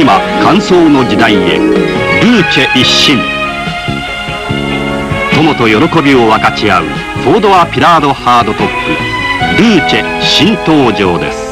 今乾燥の時代へ。ルーチェ一新。友と喜びを分かち合うフォードアピラードハードトップ。ルーチェ新登場です。